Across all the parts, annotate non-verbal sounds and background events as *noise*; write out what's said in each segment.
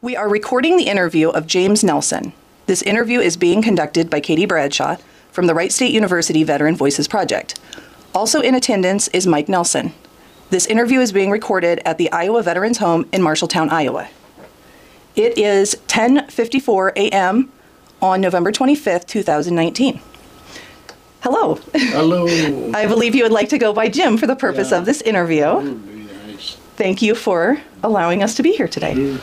We are recording the interview of James Nelson. This interview is being conducted by Katie Bradshaw from the Wright State University Veteran Voices Project. Also in attendance is Mike Nelson. This interview is being recorded at the Iowa Veterans Home in Marshalltown, Iowa. It is 10:54 a.m. on November 25th, 2019. Hello. Hello. *laughs* I believe you would like to go by Jim for the purpose Yeah. of this interview. Nice. Thank you for allowing us to be here today. Sure.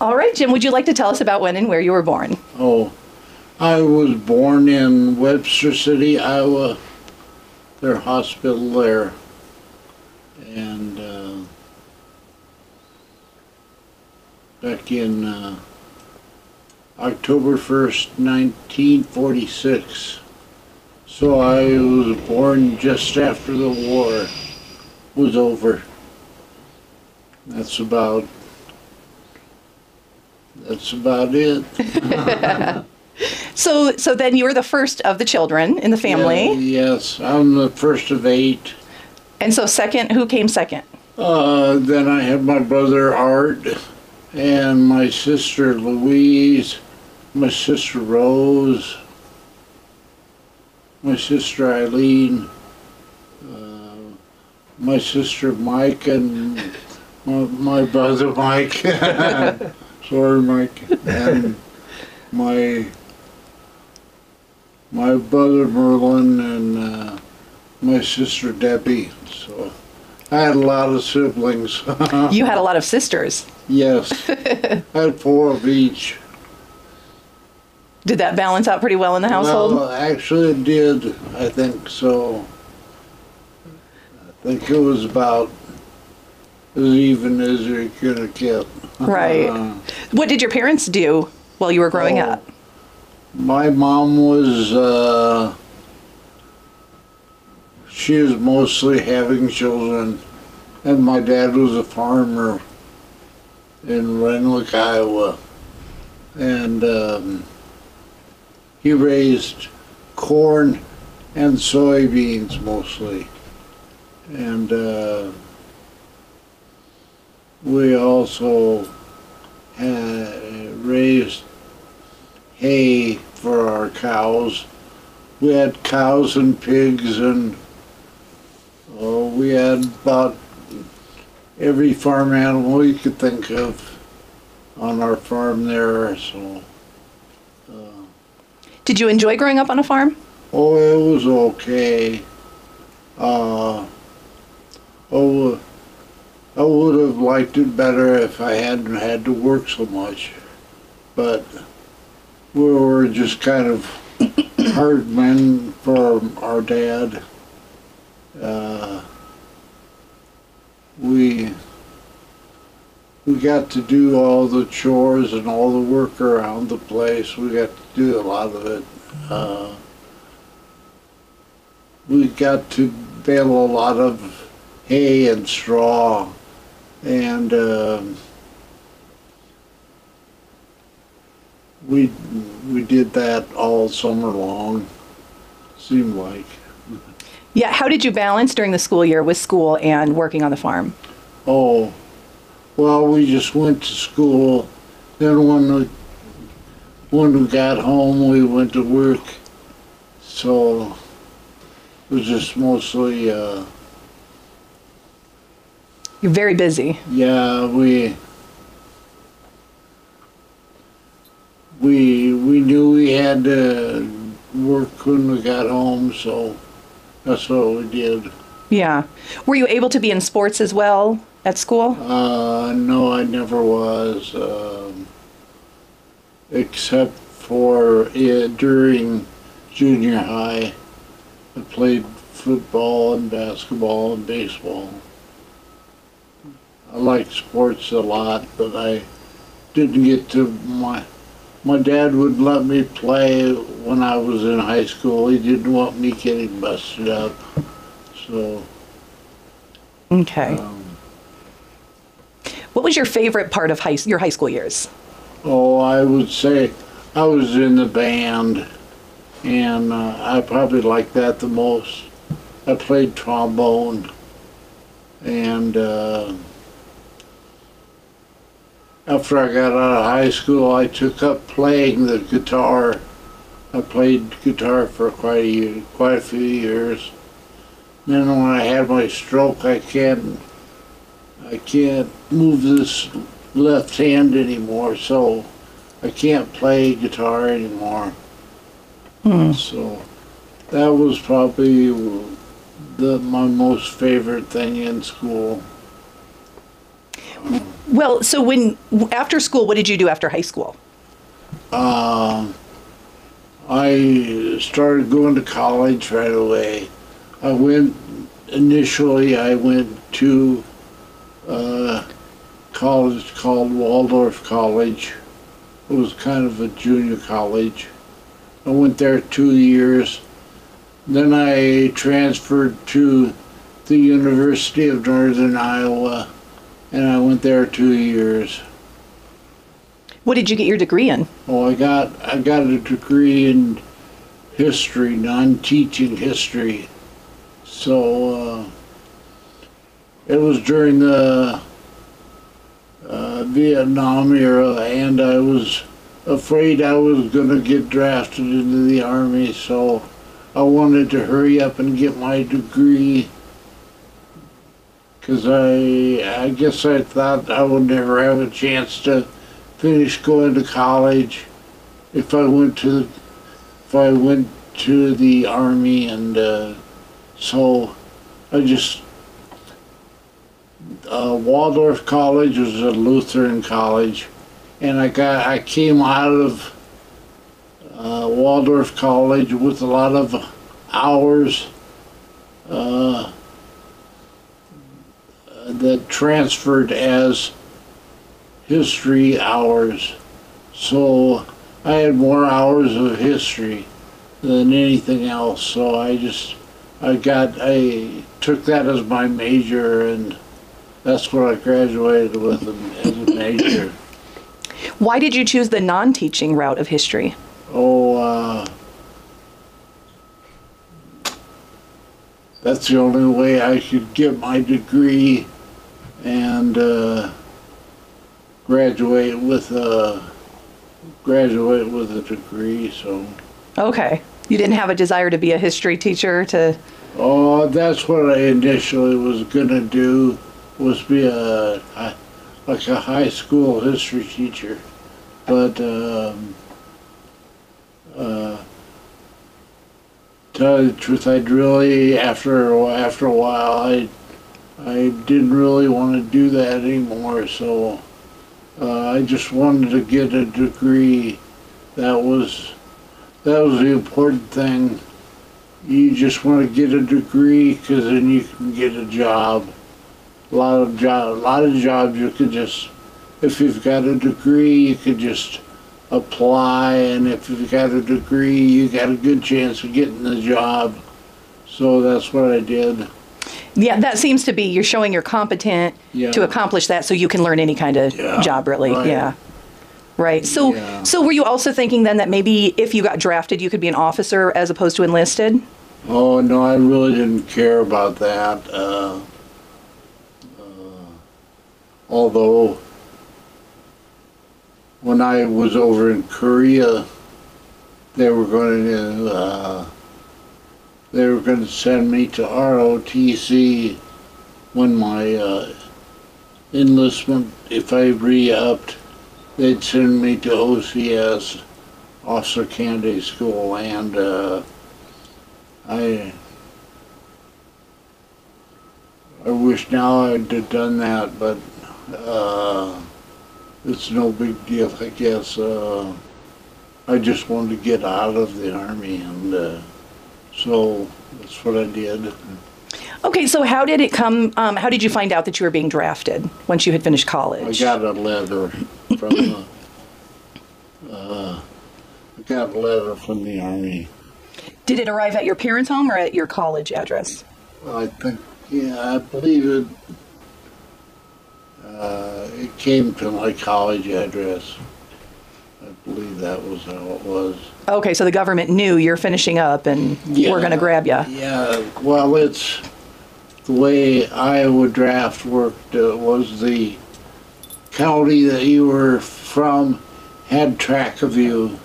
All right, Jim, would you like to tell us about when and where you were born? Oh, I was born in Webster City, Iowa. Their hospital there. And uh, back in uh, October 1st, 1946. So I was born just after the war was over. That's about that's about it. *laughs* So, so then you were the first of the children in the family, Yeah, yes, I'm the first of eight. and so second, who came second? Uh, then I had my brother Art and my sister Louise, my sister Rose, my sister Eileen, uh, my sister Mike, and my, my brother Mike. *laughs* *laughs* Sorry, Mike. And my my brother Merlin and uh, my sister Debbie. So I had a lot of siblings. *laughs* You had a lot of sisters. yes, *laughs* I had four of each. Did that balance out pretty well in the household? Well, actually, it did. I think so. I think it was about as even as you're gonna get. Right. Uh, what did your parents do while you were growing Oh. up? My mom was, uh, she was mostly having children, and my dad was a farmer in Renwick, Iowa. And um, he raised corn and soybeans mostly. And uh, we also had raised hay for our cows. We had cows and pigs and oh, we had about every farm animal you could think of on our farm there. So, uh, Did you enjoy growing up on a farm? oh, it was okay. Uh, oh, I would have liked it better if I hadn't had to work so much, but we were just kind of *coughs* hard men for our dad. Uh, we we got to do all the chores and all the work around the place. We got to do a lot of it. Uh, we got to bale a lot of hay and straw, and um we we did that all summer long. Seemed like. Yeah. How did you balance during the school year with school and working on the farm? Oh, well, we just went to school. Then when we, when we got home, we went to work. So it was just mostly, uh, You're very busy. yeah, we we we knew we had to work when we got home, so that's what we did. Yeah. Were you able to be in sports as well at school? Uh, no, I never was, um, except for it during junior high. I played football and basketball and baseball. I like sports a lot, but I didn't get to my. My dad would let me play when I was in high school. He didn't want me getting busted up, so. Okay. Um, What was your favorite part of high, your high school years? Oh, I would say I was in the band, and uh, I probably liked that the most. I played trombone, and uh, after I got out of high school, I took up playing the guitar. I played guitar for quite a year, quite a few years. Then when I had my stroke, I can't, I can't move this left hand anymore, so I can't play guitar anymore. Hmm. So that was probably the my most favorite thing in school. Well, so when after school, what did you do after high school? Um, I started going to college right away. I went initially. I went to uh, college called Waldorf College. It was kind of a junior college. I went there two years. Then I transferred to the University of Northern Iowa, and I went there two years. What did you get your degree in? Oh, I got I got a degree in history, non-teaching history. So uh, it was during the uh, Vietnam era, and I was afraid I was going to get drafted into the army. So I wanted to hurry up and get my degree because I I guess I thought I would never have a chance to finish going to college if I went to if I went to the army and uh, so I just uh, Waldorf College was a Lutheran college and I got I came out of uh, Waldorf College with a lot of hours uh, that transferred as history hours. So I had more hours of history than anything else. So I just, I got, I took that as my major and that's what I graduated with as a major. *coughs* Why did you choose the non-teaching route of history? Oh, uh, that's the only way I could get my degree and uh, graduate with a graduate with a degree. So, Okay. You didn't have a desire to be a history teacher to oh, that's what I initially was gonna do was be a, a like a high school history teacher, but um, uh, tell you the truth, I'd really after after a while I I didn't really want to do that anymore. So uh, I just wanted to get a degree. That was that was the important thing. You just want to get a degree because then you can get a job. A lot of job, a lot of jobs you could just, if you've got a degree, you could just apply, and if you've got a degree, you got a good chance of getting the job. So that's what I did. Yeah, that seems to be you're showing you're competent Yeah. to accomplish that so you can learn any kind of Yeah, job really. right. Yeah. Right. So Yeah. so were you also thinking then that maybe if you got drafted you could be an officer as opposed to enlisted? Oh no, I really didn't care about that. Uh, uh, although, when I was over in Korea, they were going to uh, they were going to send me to ROTC when my uh, enlistment, if I re-upped, they'd send me to OCS, Officer Candidate School, and. Uh, I I wish now I'd have done that, but uh, it's no big deal, I guess. Uh, I just wanted to get out of the army, and uh, so that's what I did. Okay, so how did it come um, how did you find out that you were being drafted once you had finished I college? got a letter from the, uh, I got a letter from the army. Did it arrive at your parents' home or at your college address? Well I think, yeah, I believe it. Uh, it came to my college address. I believe that was how it was. Okay, so the government knew you're finishing up and we're going to grab you. Yeah, well, it's the way Iowa draft worked. Uh, was the county that you were from had track of you,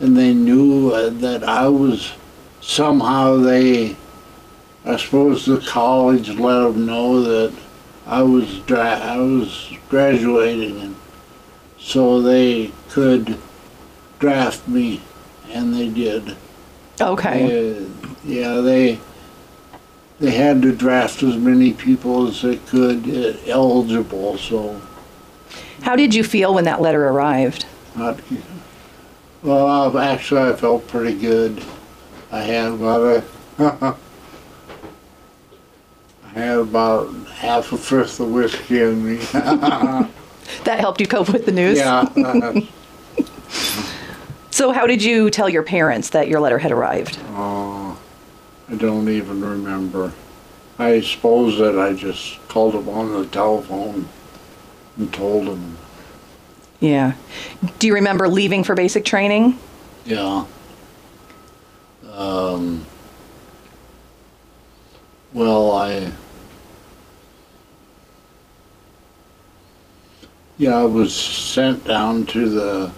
and they knew uh, that I was somehow they, I suppose the college let them know that I was dra- I was graduating, and so they could draft me, and they did. Okay. Yeah, they they had to draft as many people as they could uh, eligible. So, How did you feel when that letter arrived? not, well, actually, I felt pretty good. I had about a *laughs* I had about half a fifth of whiskey in me. *laughs* That helped you cope with the news? yeah, *laughs* So, how did you tell your parents that your letter had arrived? oh, I don't even remember. I suppose that I just called them on the telephone and told them. Yeah. Do you remember leaving for basic training? Yeah. Um, well, I. Yeah, I was sent down to the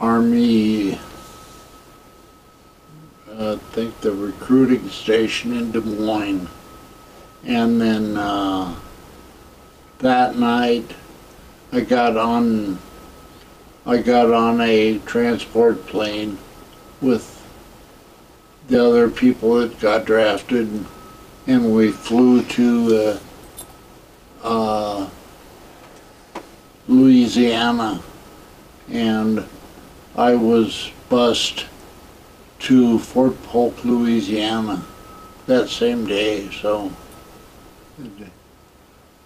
Army, uh, I think the recruiting station in Des Moines. And then uh, that night, I got on I got on a transport plane with the other people that got drafted, and we flew to uh, uh, Louisiana, and I was bused to Fort Polk, Louisiana, that same day. So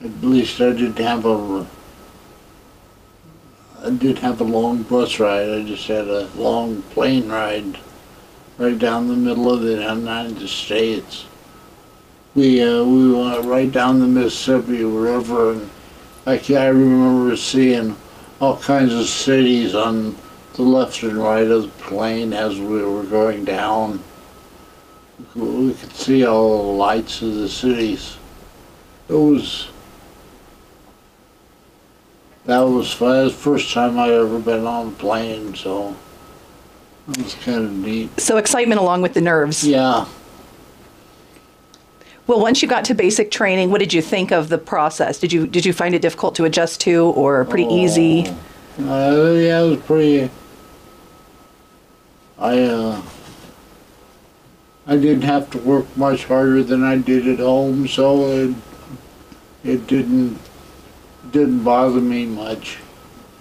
at least I didn't have a I didn't have a long bus ride. I just had a long plane ride right down the middle of the United States. We uh, we went right down the Mississippi River, and I, I remember seeing all kinds of cities on the left and right of the plane as we were going down. We could see all the lights of the cities. It was that was fun. The first time I ever been on a plane, so it was kind of neat. So, excitement along with the nerves. Yeah. Well, once you got to basic training, what did you think of the process? Did you did you find it difficult to adjust to or pretty easy? Oh. Uh, yeah, it was pretty. I uh, I didn't have to work much harder than I did at home, so it it didn't didn't bother me much.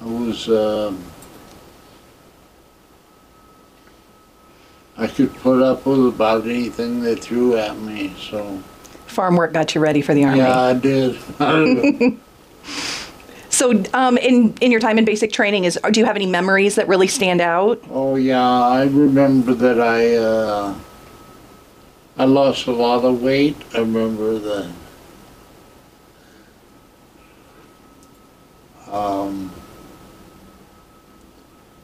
I was um I could put up with about anything they threw at me, so Farm work got you ready for the army. yeah, I did. *laughs* So, um, in in your time in basic training, is do you have any memories that really stand out? Oh yeah, I remember that I uh, I lost a lot of weight. I remember that. Um,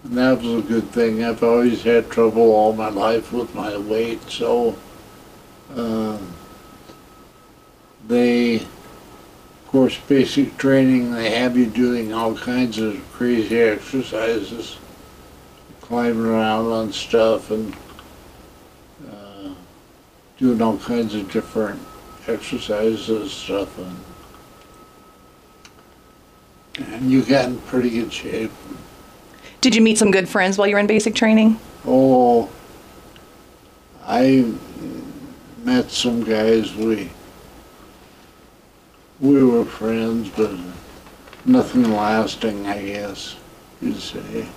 and that was a good thing. I've always had trouble all my life with my weight, so um, they, course, basic training. They have you doing all kinds of crazy exercises climbing around on stuff and uh, doing all kinds of different exercises and stuff. And, and you got in pretty good shape. Did you meet some good friends while you were in basic training? Oh, I met some guys. We we were friends, but nothing lasting, I guess you'd say.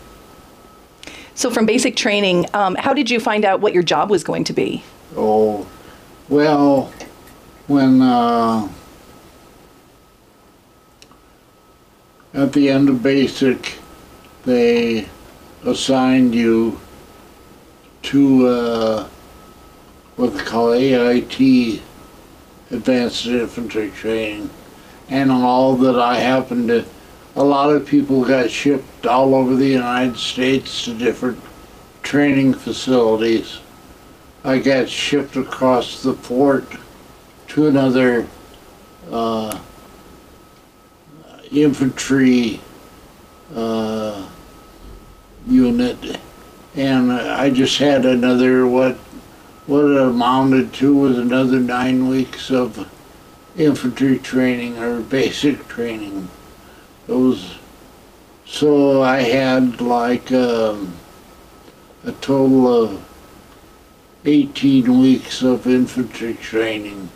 So, from basic training, um, how did you find out what your job was going to be? Oh, well, when uh, at the end of basic, they assigned you to uh, what they call AIT, Advanced Infantry Training, and all that I happened to. A lot of people got shipped all over the United States to different training facilities. I got shipped across the fort to another uh, infantry uh, unit, and I just had another what what it amounted to was another nine weeks of infantry training or basic training. Those, so I had like um, a total of 18 weeks of infantry training.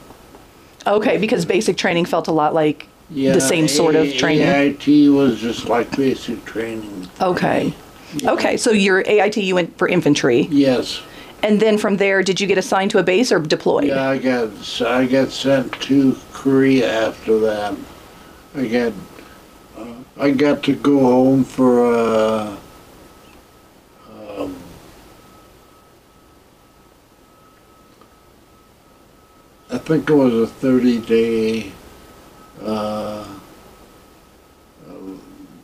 Okay, because basic training felt a lot like Yeah, the same sort of training. AIT was just like basic training. Okay. Yeah. Okay, so your AIT, you went for infantry. Yes. And then from there, did you get assigned to a base or deployed? Yeah, I got I got sent to Korea after that. I got uh, I got to go home for uh, um, I think it was a thirty day uh,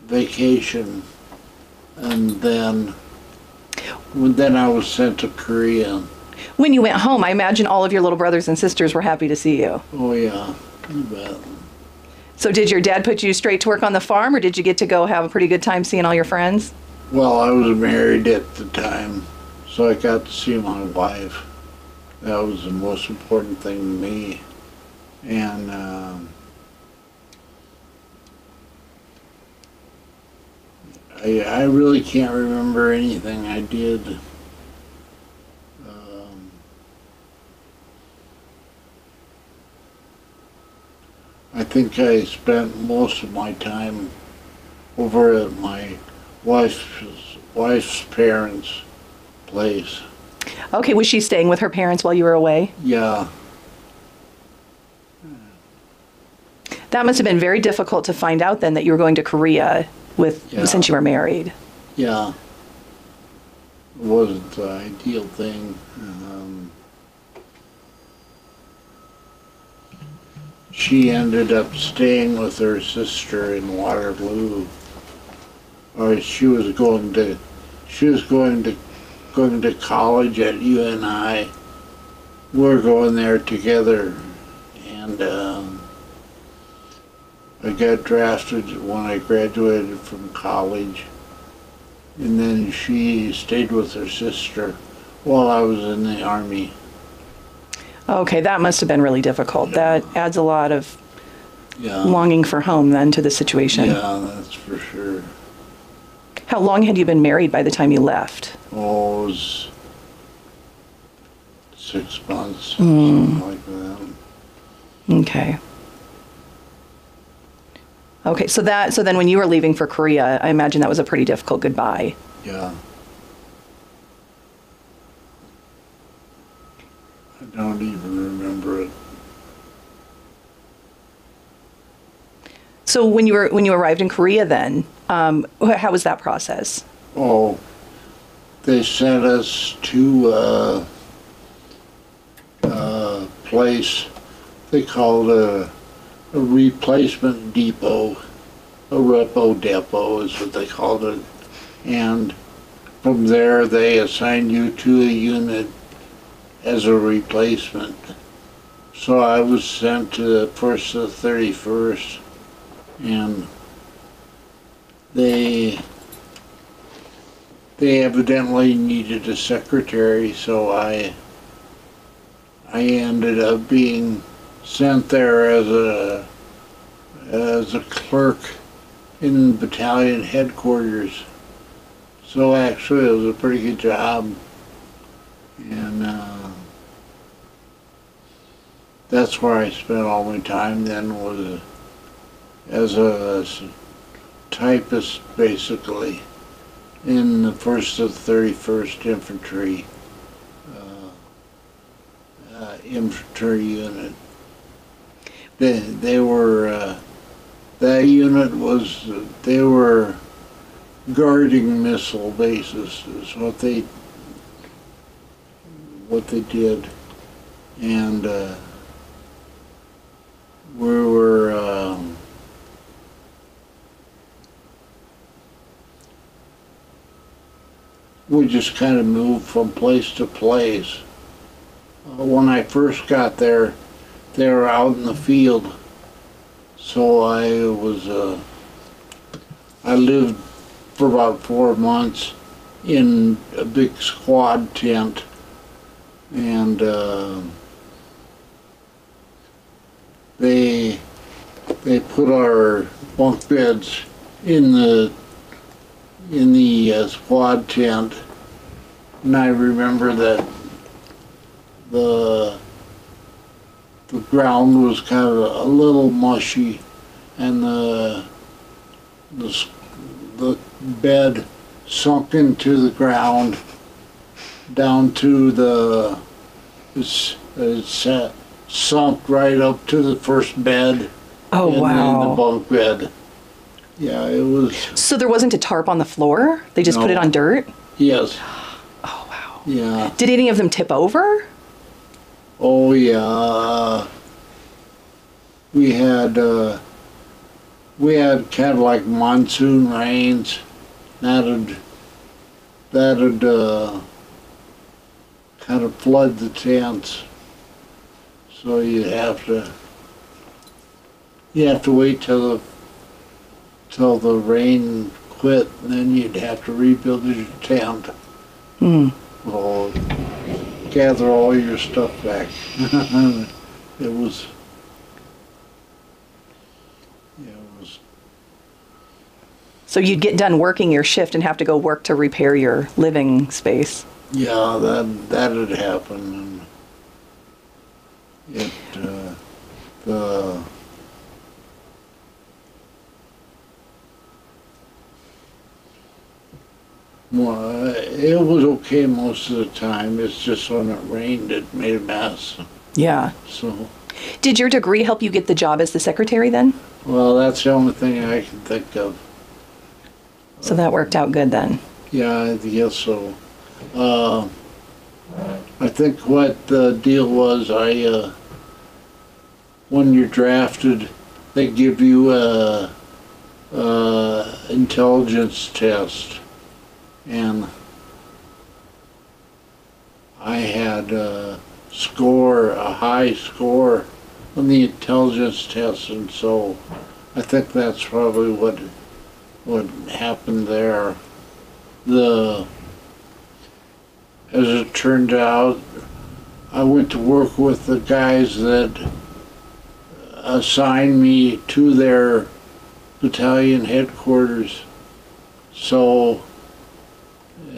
vacation, and then then I was sent to Korea. When you went home, I imagine all of your little brothers and sisters were happy to see you. Oh yeah. So did your dad put you straight to work on the farm or did you get to go have a pretty good time seeing all your friends? Well, I was married at the time, so I got to see my wife. That was the most important thing to me. And um, I, I really can't remember anything I did. Um, I think I spent most of my time over at my wife's wife's parents' place. Okay, was she staying with her parents while you were away? Yeah, That must have been very difficult to find out then that you were going to Korea with Yeah. since you were married. yeah. It wasn't the ideal thing. Um, she ended up staying with her sister in Waterloo. Or she was going to, she was going to, going to college at UNI. We're going there together, and um, I got drafted when I graduated from college. And then she stayed with her sister while I was in the army. Okay, that must have been really difficult. That adds a lot of Yeah. longing for home then to the situation. Yeah, that's for sure. How long had you been married by the time you left? Oh, it was six months, hmm. something like that. Okay. Okay, so that so then when you were leaving for Korea, I imagine that was a pretty difficult goodbye. Yeah. I don't even remember it. So when you were when you arrived in Korea, then um, how was that process? Oh, they sent us to a, a place they called a, a replacement depot, a repo depot is what they called it. And from there, they assigned you to a unit as a replacement. So I was sent to the first to the 31st, and they they evidently needed a secretary, so I I ended up being sent there as a as a clerk in battalion headquarters. So actually, it was a pretty good job, and uh, that's where I spent all my time. Then was as a typist, basically in the first of thirty-first infantry, uh, uh, infantry unit. They, they were, uh, that unit was, they were guarding missile bases is what they, what they did. And, uh, we were, um, we just kind of moved from place to place. Uh, when I first got there, they were out in the field, so I was uh, I lived for about four months in a big squad tent. And uh, they they put our bunk beds in the in the uh, squad tent, and I remember that the the ground was kind of a little mushy, and the the the bed sunk into the ground down to the it's it's uh, sunk right up to the first bed Oh, and then the bunk bed. Yeah, it was So there wasn't a tarp on the floor? They just put it on dirt? yes, *gasps* Oh, wow. yeah. Did any of them tip over? Oh yeah. We had uh, we had kind of like monsoon rains. That'd that'd uh, kind of flood the tents. So you'd have to you have to wait till the till the rain quit, and then you'd have to rebuild your tent. Hmm. Well, gather all your stuff back. *laughs* it was, yeah, it was, So you'd get done working your shift and have to go work to repair your living space. yeah, that, that had happened. It, uh, the, well, it was okay most of the time. It's just when it rained, it made a mess. Yeah. So, Did your degree help you get the job as the secretary then? well, that's the only thing I can think of. So that worked out good then. Yeah, I guess so. Uh, I think what the deal was, I, uh, when you're drafted, they give you a, a intelligence test. And I had a score, a high score on the intelligence test, and so I think that's probably what what happened there. The as it turned out, I went to work with the guys that assigned me to their battalion headquarters. So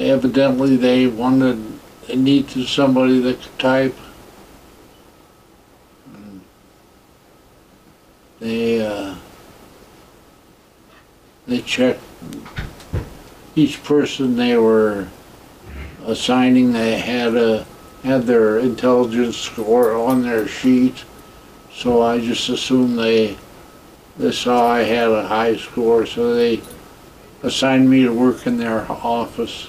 evidently they wanted they needed somebody that could type. They uh, they checked each person they were assigning. They had a had their intelligence score on their sheet. So i just assumed they they saw i had a high score so they assigned me to work in their office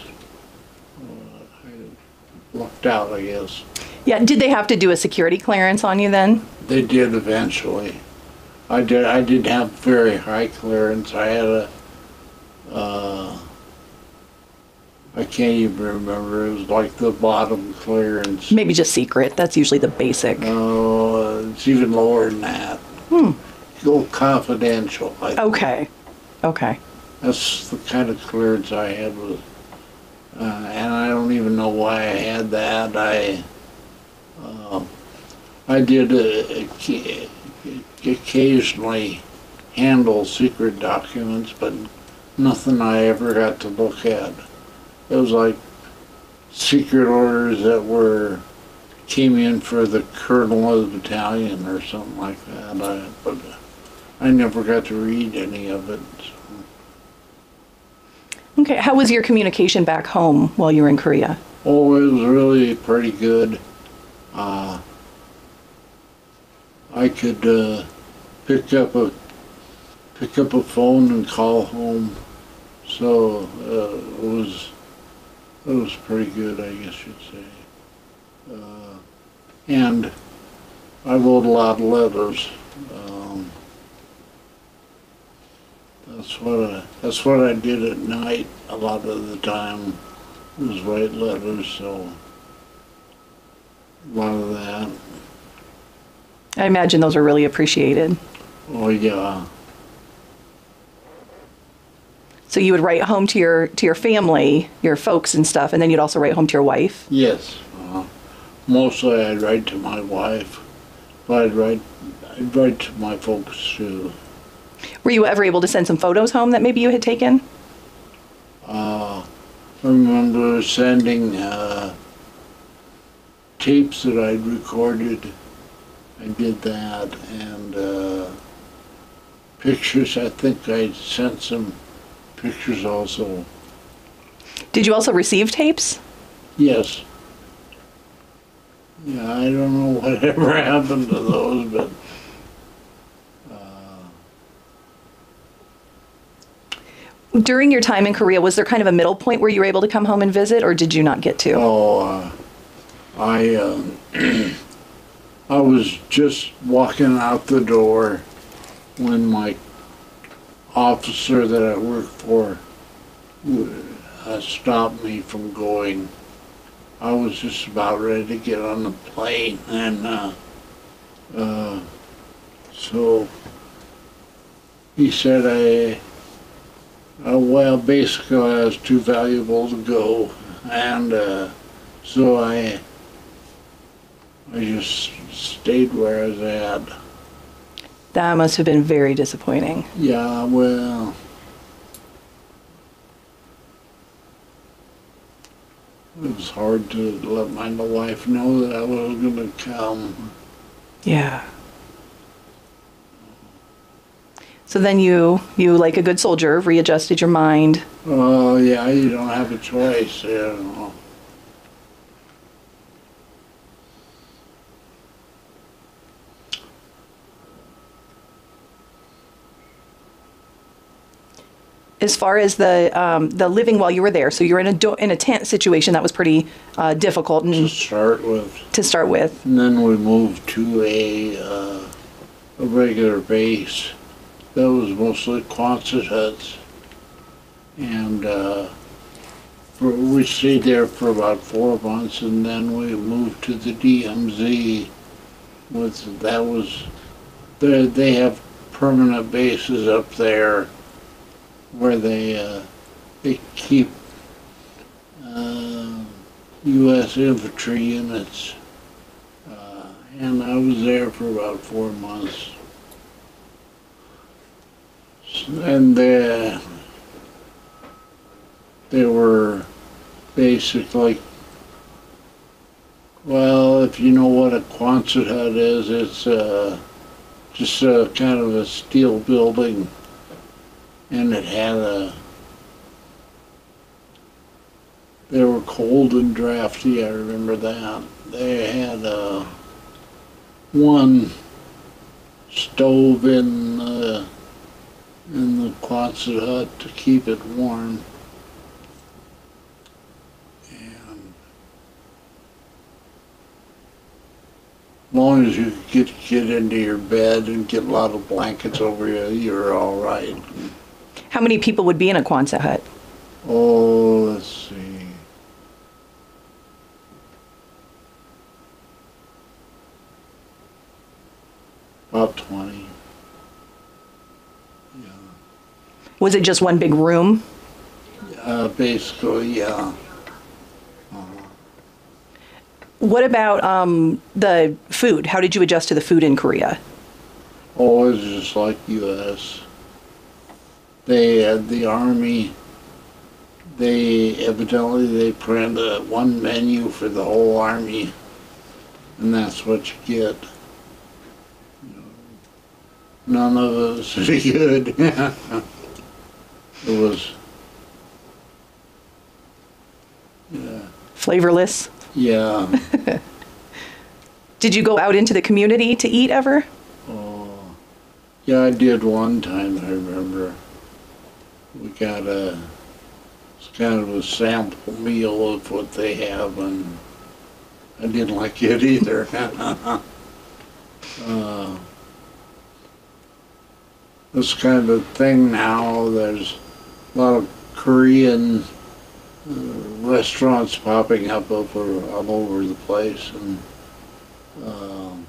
lucked out i guess Yeah. Did they have to do a security clearance on you then? They did eventually. I did. I didn't have very high clearance. I had a. Uh, I can't even remember. It was like the bottom clearance. Maybe just secret. That's usually the basic. No, it's even lower than that. Hmm. Go confidential. I, Okay. Okay. That's the kind of clearance I had with, uh, and I don't even know why I had that. I, um, I did uh, occasionally handle secret documents, but nothing I ever got to look at. It was like secret orders that were came in for the colonel of the battalion or something like that. I, but I never got to read any of it. Okay. How was your communication back home while you were in Korea? Oh, it was really pretty good. Uh, I could uh, pick up a pick up a phone and call home, so uh, it was it was pretty good, I guess you'd say. Uh, and I wrote a lot of letters. That's what I, that's what I did at night a lot of the time was write letters, so a lot of that. I imagine those are really appreciated. Oh yeah, So you would write home to your to your family, your folks and stuff, and then you'd also write home to your wife. Yes. Uh, mostly I'd write to my wife, but I'd write, I'd write to my folks too. Were you ever able to send some photos home that maybe you had taken? Uh, I remember sending uh, tapes that I'd recorded. I did that, and uh, pictures. I think I sent some pictures also. Did you also receive tapes? Yes. Yeah, I don't know *laughs* whatever happened to those, but During your time in Korea, was there kind of a middle point where you were able to come home and visit, or did you not get to? oh, uh, I uh, *clears throat* I was just walking out the door when my officer that I worked for uh, stopped me from going. I was just about ready to get on the plane, and uh, uh, so he said I. Uh, well, basically, I was too valuable to go, and uh, so I I just stayed where I was at. That must have been very disappointing. Yeah, well, it was hard to let my wife know that I was going to come. Yeah. So then you, you like a good soldier, readjusted your mind. Oh, yeah, you don't have a choice, you know. As far as the um, the living while you were there, so you were in a do- in a tent situation that was pretty uh, difficult To start with. to start with. And then we moved to a, uh, a regular base. That was mostly Quonset huts. And, uh, we stayed there for about four months and then we moved to the DMZ. With, that was, they, they have permanent bases up there where they, uh, they keep, uh, U.S. infantry units. Uh, and I was there for about four months. And they, they were basically, well, if you know what a Quonset hut is, it's uh, just a kind of a steel building. And it had a, they were cold and drafty, I remember that. They had uh, one stove in the, in the Quonset hut to keep it warm. And as long as you get, get into your bed and get a lot of blankets over you, you're all right. How many people would be in a Quonset hut? Oh, let's see. About 20. Yeah. Was it just one big room? Uh, basically, yeah. What about um, the food? How did you adjust to the food in Korea? Always just like U.S. They had the army. They evidently they print a one menu for the whole army, and that's what you get. None of it was *laughs* good. *laughs* it was. Yeah. Flavorless? Yeah. *laughs* Did you go out into the community to eat ever? Oh, yeah, I did one time, I remember. We got a, it's kind of a sample meal of what they have, and I didn't like it either. *laughs* uh, this kind of thing now, there's a lot of Korean uh, restaurants popping up over, all over the place, and um,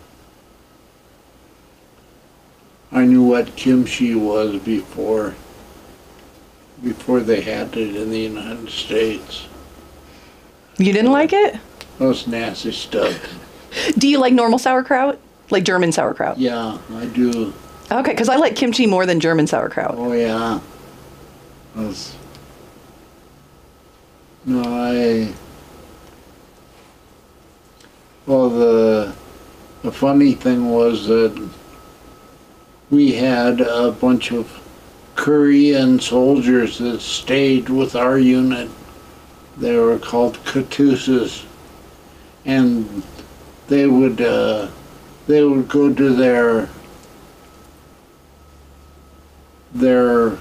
I knew what kimchi was before before they had it in the United States. You didn't like it? That's nasty stuff. *laughs* Do you like normal sauerkraut? Like German sauerkraut? Yeah, I do. Okay, because I like kimchi more than German sauerkraut. Oh yeah. That's, no, I. Well, the the funny thing was that we had a bunch of Korean soldiers that stayed with our unit. They were called Katusas, and they would uh, they would go to their their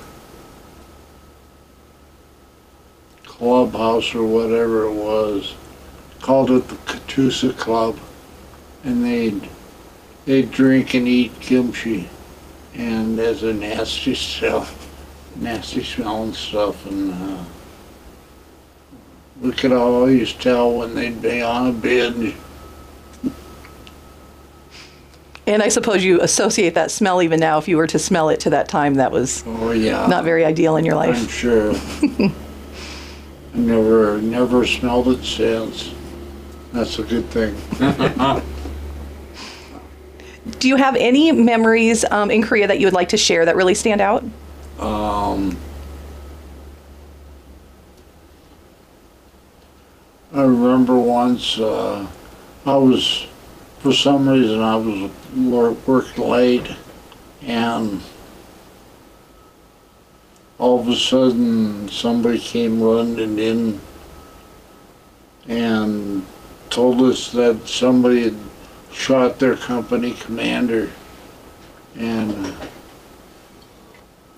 clubhouse or whatever it was, called it the Katusa Club, and they'd they'd drink and eat kimchi, and as a nasty stuff, nasty smelling stuff, and uh, we could always tell when they'd be on a binge. And I suppose you associate that smell even now. If you were to smell it to that time, that was Oh yeah, not very ideal in your life. I'm life. sure. *laughs* I never never smelled it since. That's a good thing. *laughs* Do you have any memories um, in Korea that you would like to share that really stand out? Um, I remember once uh, I was, for some reason, I was wor- working late, and all of a sudden somebody came running in and told us that somebody had shot their company commander, and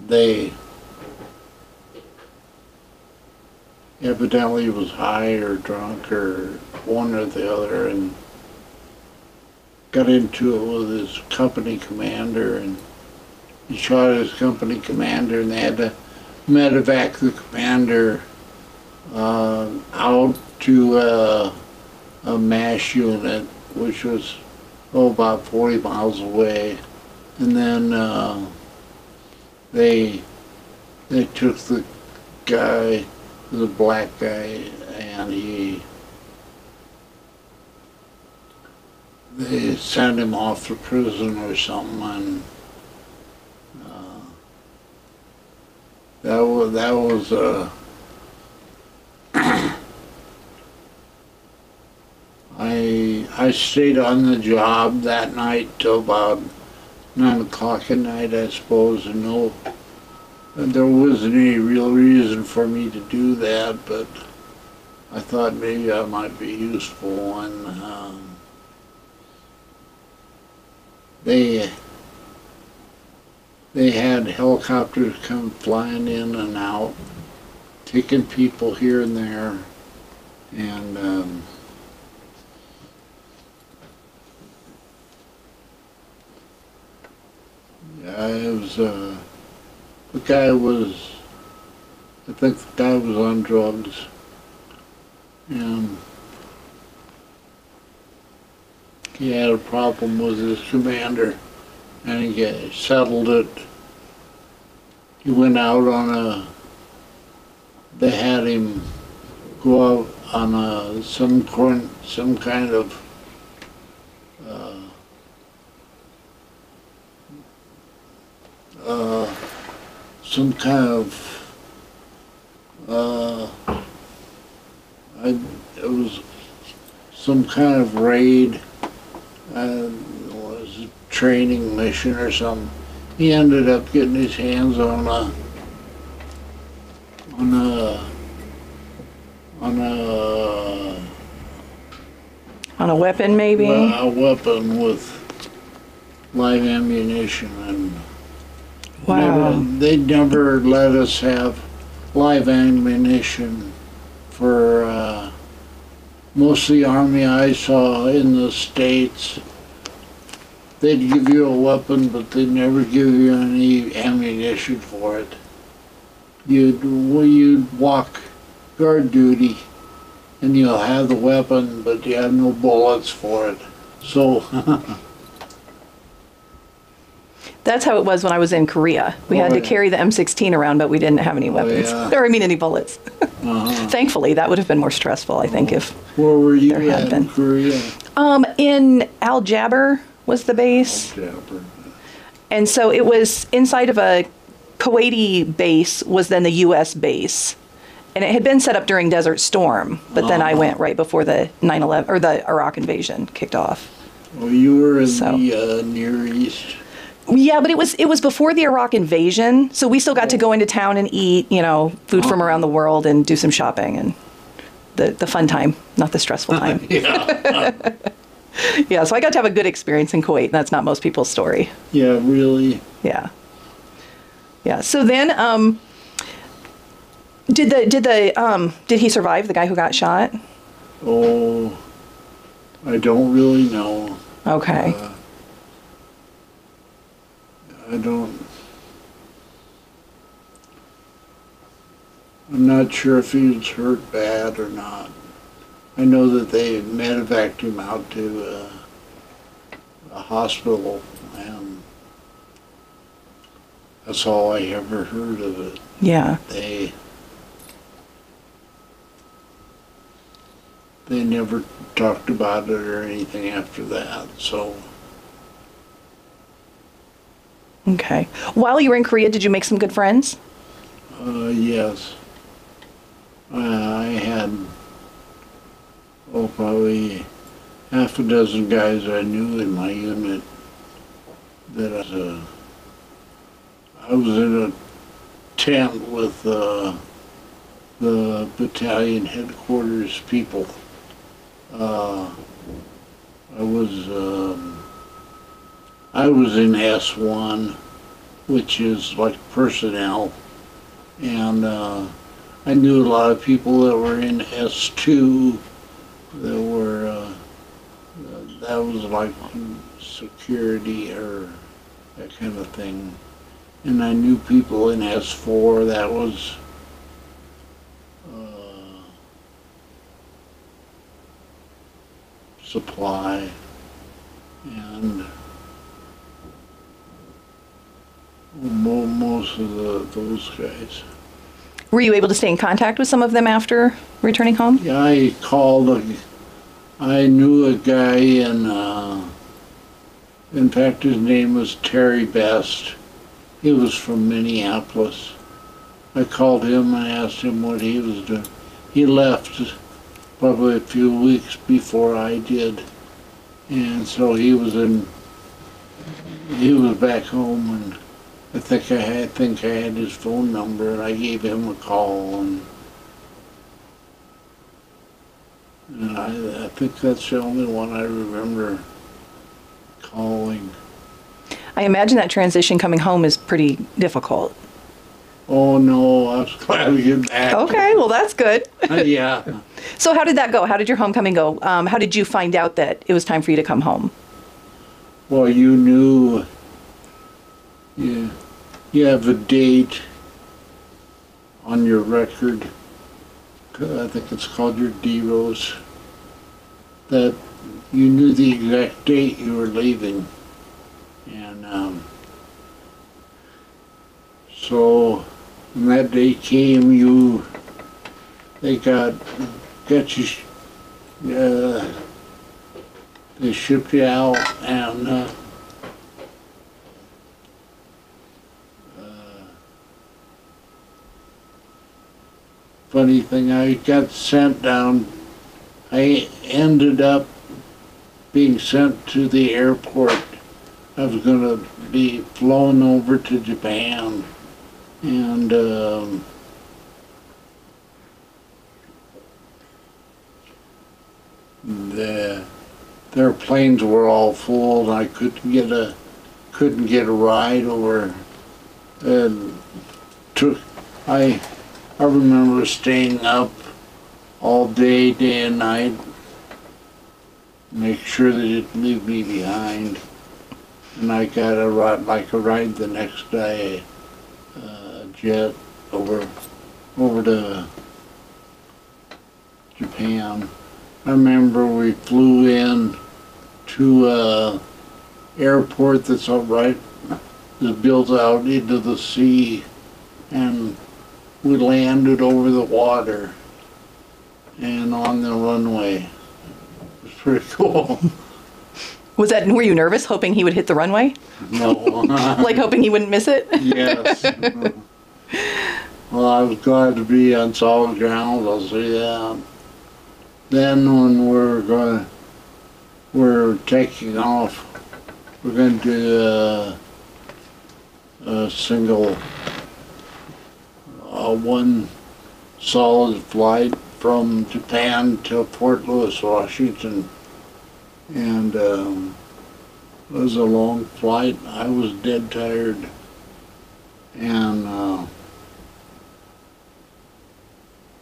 they evidently was high or drunk or one or the other and got into it with his company commander and he shot his company commander and they had to medevac the commander uh, out to uh, a MASH unit which was oh, about 40 miles away. And then uh, they they took the guy, the black guy, and he they sent him off to prison or something, and that was that was uh, *clears throat* I I stayed on the job that night till about nine o'clock at night, I suppose, and no, and there wasn't any real reason for me to do that, but I thought maybe I might be useful and, um, they, they had helicopters come flying in and out, taking people here and there, and, um, it was, uh, the guy was, I think the guy was on drugs. And he had a problem with his commander and he settled it. He went out on a, they had him go out on a, some kind, some kind of, uh, uh, some kind of, uh, I, it was some kind of raid, uh, it was a training mission or something. He ended up getting his hands on a, on a, on a, On a weapon, maybe? a weapon with live ammunition and wow. Never, they never let us have live ammunition for uh, most of the army I saw in the states. They'd give you a weapon, but they'd never give you any ammunition for it. You'd well, you'd walk guard duty, and you'll have the weapon, but you have no bullets for it. So *laughs* That's how it was when I was in Korea. We had Oh, to yeah. carry the M16 around, but we didn't have any weapons. yeah. or I mean, any bullets. *laughs* Uh-huh. Thankfully, that would have been more stressful, I think, if Where were you There had been. in Korea? um, in Al Jaber was the base. And so it was inside of a Kuwaiti base was then the U.S. base. And it had been set up during Desert Storm, but then I went right before the 9/11 or the Iraq invasion kicked off. Well, you were in So- the uh, Near East. Yeah, but it was it was before the Iraq invasion, so we still got to go into town and eat, you know, food from around the world and do some shopping and the the fun time, not the stressful *laughs* time. Yeah. *laughs* yeah, so I got to have a good experience in Kuwait. and That's not most people's story. yeah, really. Yeah. Yeah. So then, um, did the did the um, did he survive? The guy who got shot? Oh, I don't really know. Okay. Uh, I don't. I'm not sure if he was hurt bad or not. I know that they medevaced him out to uh, a hospital, and that's all I ever heard of it. yeah. They they never talked about it or anything after that. So Okay. While you were in Korea, did you make some good friends? uh, yes, Uh, I had oh, probably half a dozen guys I knew in my unit that I was, uh, I was in a tent with uh, the battalion headquarters people. Uh, I was um, I was in S1, which is like personnel, and uh, I knew a lot of people that were in S2 there were, uh, that was like security or that kind of thing. And I knew people in S4 that was uh, supply and most of the, those guys. Were you able to stay in contact with some of them after returning home? Yeah, I called, a, I knew a guy in, uh, in fact, his name was Terry Best. He was from Minneapolis. I called him and asked him what he was doing. He left probably a few weeks before I did. And so he was in, he was back home and I think I had, I think I had his phone number and I gave him a call and and I, I think that's the only one I remember calling. I imagine that transition coming home is pretty difficult. Oh no, I was glad to get back. Okay, well that's good. yeah. *laughs* So how did that go? How did your homecoming go? Um, how did you find out that it was time for you to come home? Well, you knew. Yeah. You have a date on your record. I think it's called your DEROS. That you knew the exact date you were leaving. And um, so when that day came, you they got got you. Uh, they shipped you out and uh, funny thing I got sent down. I ended up being sent to the airport. I was gonna be flown over to Japan. And um, the their planes were all full and I couldn't get a couldn't get a ride over and took I I remember staying up all day, day and night, make sure they didn't leave me behind. And I got a ride like a ride the next day, uh, jet over over to Japan. I remember we flew in to a airport that's all right is built out into the sea and we landed over the water and on the runway. It was pretty *laughs* cool. Was that, were you nervous, hoping he would hit the runway? no. *laughs* Like hoping he wouldn't miss it? yes. well, I was glad to be on solid ground, I'll say that. Then when we're going, we're taking off, we're going to do a, a single, uh, one solid flight from Japan to Fort Lewis, Washington. And um, it was a long flight. I was dead tired. And uh,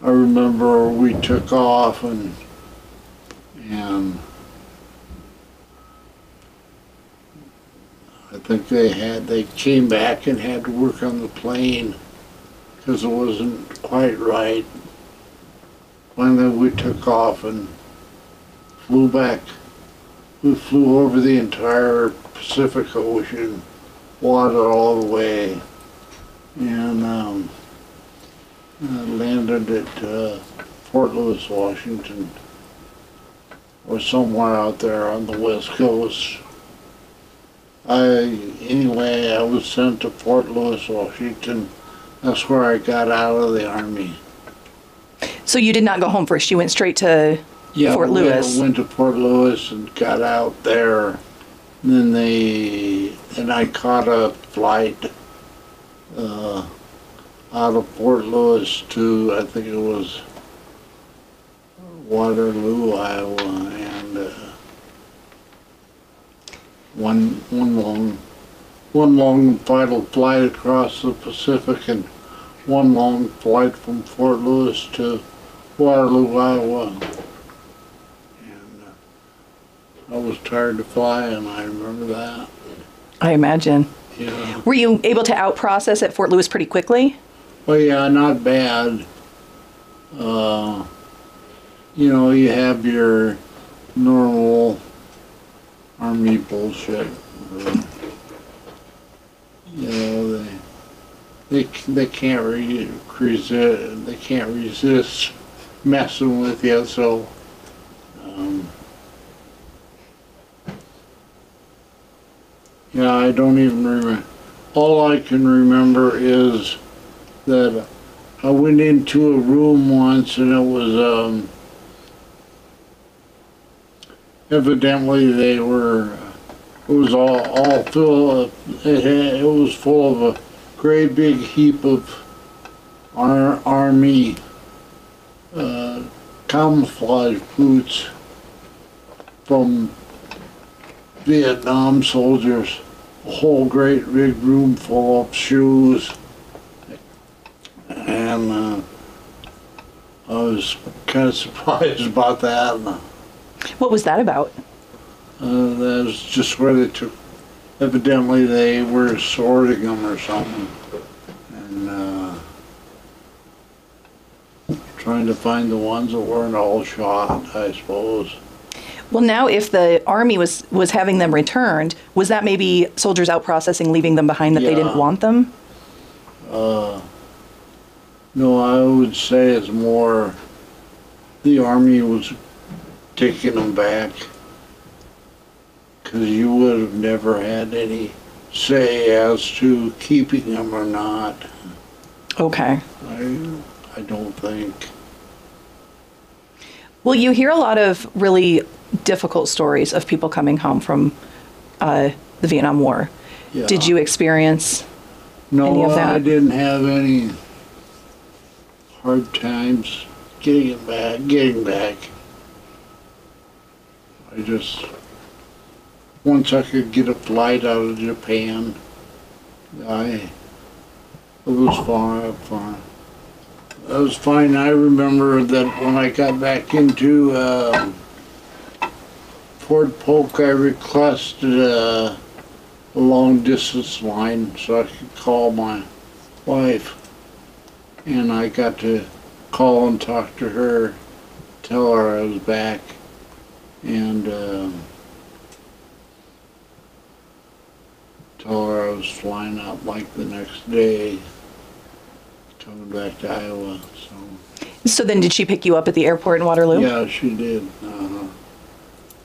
I remember we took off and and I think they had they came back and had to work on the plane because it wasn't quite right. Finally, we took off and flew back. We flew over the entire Pacific Ocean, water all the way, and um, uh, landed at uh, Fort Lewis, Washington, or somewhere out there on the west coast. I anyway, I was sent to Fort Lewis, Washington. That's where I got out of the army. So you did not go home first, you went straight to, Yeah, Fort we Lewis. Went to Fort Lewis and got out there. And then they, and I caught a flight uh, out of Fort Lewis to, I think it was Waterloo, Iowa, and uh, one one long one long final flight across the Pacific and one long flight from Fort Lewis to Waterloo, Iowa. And uh, I was tired to fly, and I remember that. I imagine. Yeah. Were you able to out process at Fort Lewis pretty quickly? Well, yeah, not bad. Uh, you know, you have your normal army bullshit. uh, You know, they they they can't re- resist. They can't resist messing with you. So, um, yeah, I don't even remember. All I can remember is that I went into a room once and it was um, evidently they were it was all all full of, it, had, it was full of a great big heap of ar- army uh, camouflage boots from Vietnam soldiers a whole great big room full of shoes and uh, I was kind of surprised *laughs* about that. What was that about? That was just where they took. Evidently, they were sorting them or something, and uh, trying to find the ones that weren't all shot. I suppose. Well, now if the army was was having them returned, was that maybe soldiers out processing, leaving them behind that they didn't want them? Uh, no, I would say it's more the army was taking them back because you would have never had any say as to keeping them or not. Okay. I, I don't think. Well, you hear a lot of really difficult stories of people coming home from uh, the Vietnam War. Yeah. Did you experience? No, any of that? I didn't have any hard times getting it back, getting back. I just, once I could get a flight out of Japan, I, it was fine, fine. It was fine. I remember that when I got back into, um Fort Polk, I requested, uh, a long distance line so I could call my wife. And I got to call and talk to her, tell her I was back. And um told her I was flying out like the next day, coming back to Iowa, so. So then did she pick you up at the airport in Waterloo? Yeah, she did. Uh,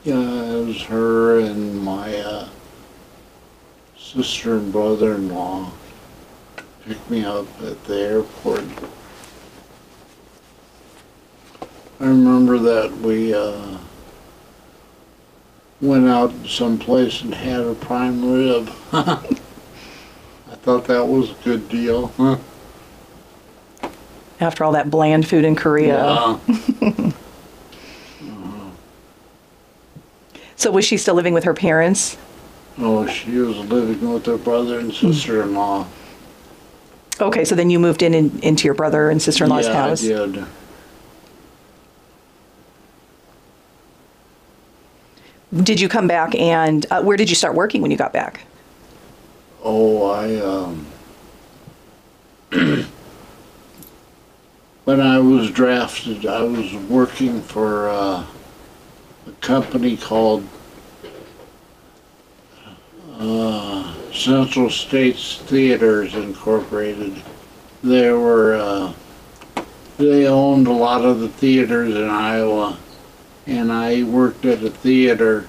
yeah, it was her and my uh, sister and brother-in-law picked me up at the airport. I remember that we uh, went out someplace and had a prime rib. *laughs* I thought that was a good deal. Huh? After all that bland food in Korea. Yeah. Uh-huh. *laughs* So was she still living with her parents? Oh, she was living with her brother and hmm. sister-in-law. Okay, so then you moved in, in into your brother and sister-in-law's yeah, house. I did. Did you come back and uh, where did you start working when you got back? Oh, I, um, *clears throat* when I was drafted, I was working for, uh, a company called, uh, Central States Theaters Incorporated. They were, uh, they owned a lot of the theaters in Iowa, and I worked at a theater,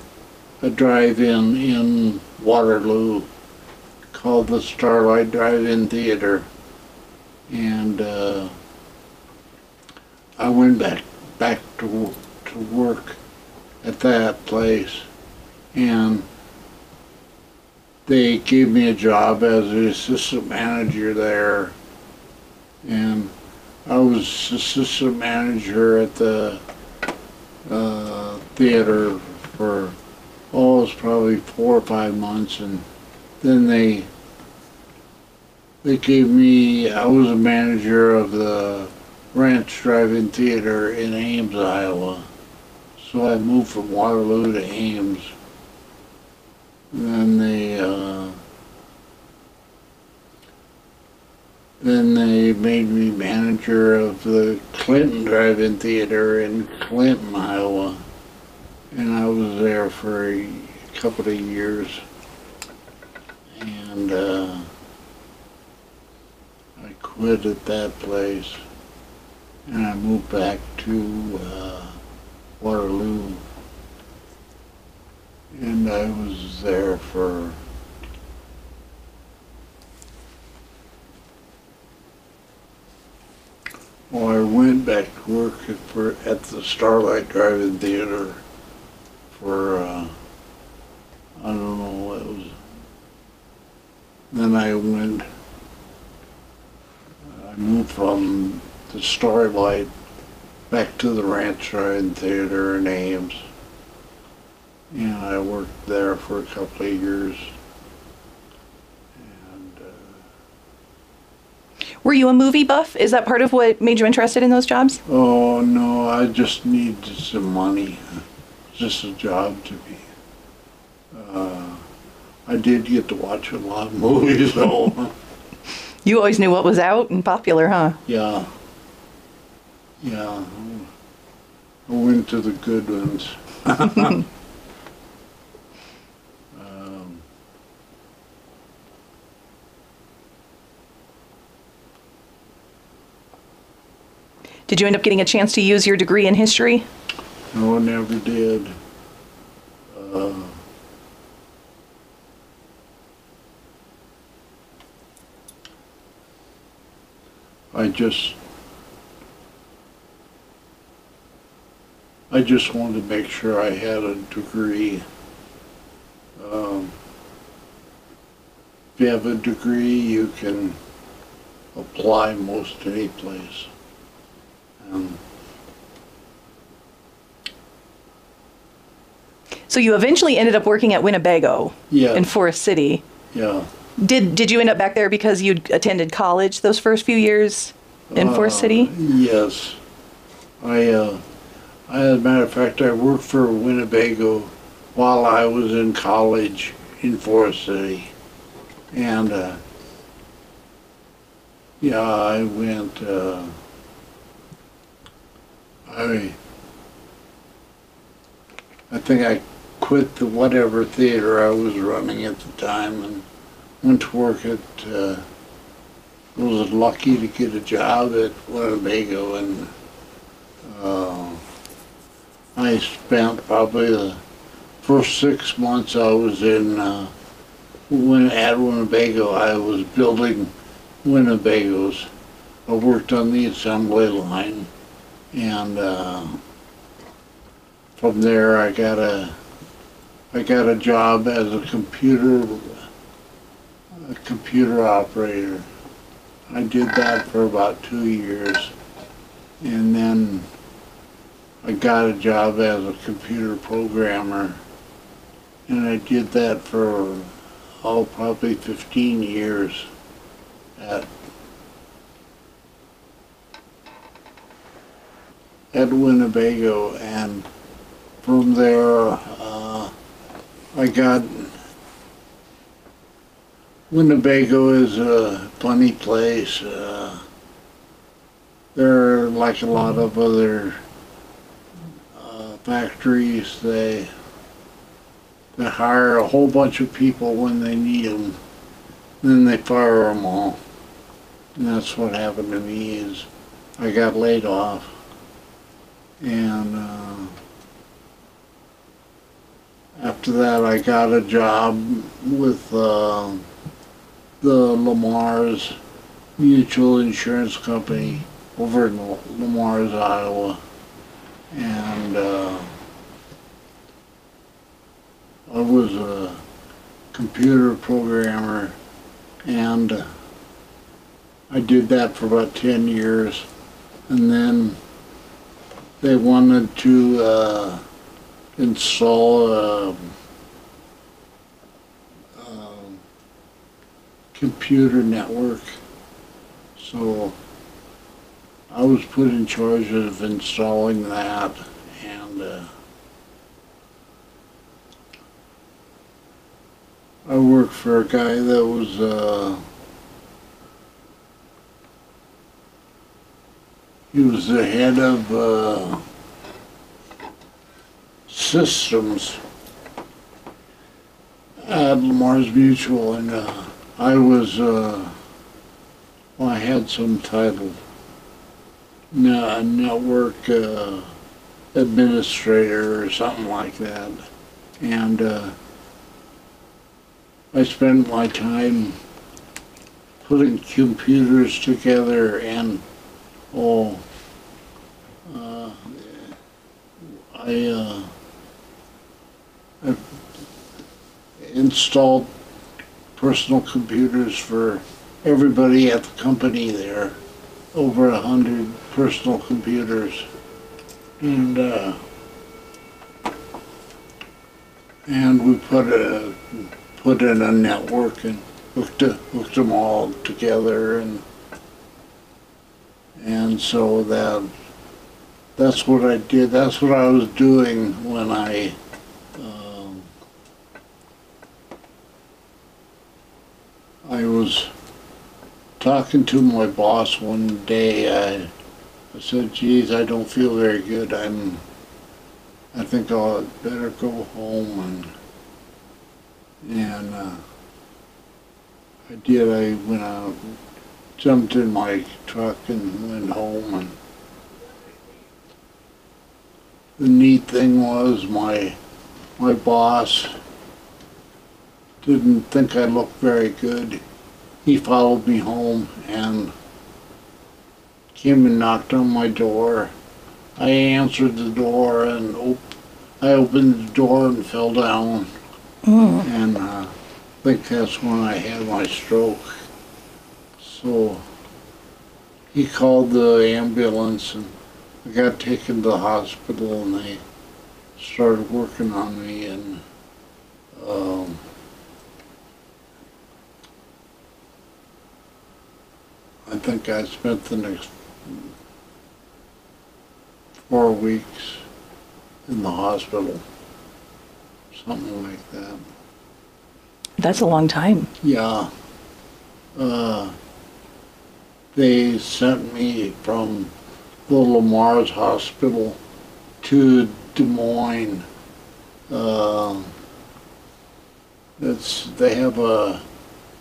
a drive-in in Waterloo called the Starlight Drive-In Theater. And uh, I went back back to to work at that place, and they gave me a job as an assistant manager there, and I was assistant manager at the uh, theater for it probably four or five months, and then they they gave me I was a manager of the Ranch Drive-In Theater in Ames, Iowa. So I moved from Waterloo to Ames. And then they uh, then they made me manager of the Clinton Drive-In Theater in Clinton, Iowa. And I was there for a couple of years. And uh, I quit at that place. And I moved back to uh, Waterloo. And I was there for well I went back to work at, for, at the Starlight Drive-In Theater for uh, I don't know what it was then I went, I moved from the Starlight back to the Ranch Drive-In Theater in Ames. And I worked there for a couple of years. And, uh, Were you a movie buff? Is that part of what made you interested in those jobs? oh no, I just need some money, just a job to be. Uh, I did get to watch a lot of *laughs* movies though. You always knew what was out and popular, huh? Yeah. Yeah. I went to the good ones. *laughs* *laughs* Did you end up getting a chance to use your degree in history? no, I never did. Uh, I just I just wanted to make sure I had a degree. Um, if you have a degree, you can apply most any place. Um, So you eventually ended up working at Winnebago yeah, in Forest City. yeah. Did did you end up back there because you attended college those first few years in Forest Uh, City? Yes. I, uh, I, as a matter of fact, I worked for Winnebago while I was in college in Forest City. And, uh, yeah, I went, uh, I, I think I quit the whatever theater I was running at the time and went to work at, uh, was lucky to get a job at Winnebago and, uh, I spent probably the first six months I was in, uh, when at Winnebago, I was building Winnebagos. I worked on the assembly line and, uh, from there I got a, I got a job as a computer, a computer operator. I did that for about two years. And then I got a job as a computer programmer. And I did that for, oh, probably fifteen years at, at Winnebago. And from there, uh, I got Winnebago is a funny place. Uh, there are like a lot of other uh, factories. They they hire a whole bunch of people when they need them, then they fire them all. And that's what happened to me. Is I got laid off, and. Uh, after that, I got a job with uh, the Le Mars Mutual Insurance Company over in Le Mars, Iowa. And uh, I was a computer programmer and I did that for about 10 years. And then they wanted to uh, install a, um, computer network. So I was put in charge of installing that and uh, I worked for a guy that was uh, he was the head of uh, systems at Le Mars Mutual, and uh, I was, uh, well, I had some title, ne- network uh, administrator or something like that, and uh, I spent my time putting computers together and all. Uh, I uh, installed personal computers for everybody at the company there, over a hundred personal computers. And, uh, and we put a, put in a network and hooked, hooked them all together and, and so that, that's what I did, that's what I was doing when I, um, I was talking to my boss one day. I, I said, geez, I don't feel very good. I'm, I think I'll better go home and, and, uh, I did. I went out, jumped in my truck and went home and the neat thing was my, my boss didn't think I looked very good. He followed me home and came and knocked on my door. I answered the door and op- I opened the door and fell down. And uh, I think that's when I had my stroke. So he called the ambulance and I got taken to the hospital and they started working on me and um, I think I spent the next four weeks in the hospital, something like that. That's a long time. Yeah. Uh, they sent me from the Le Mars Hospital to Des Moines. Uh, it's, they have a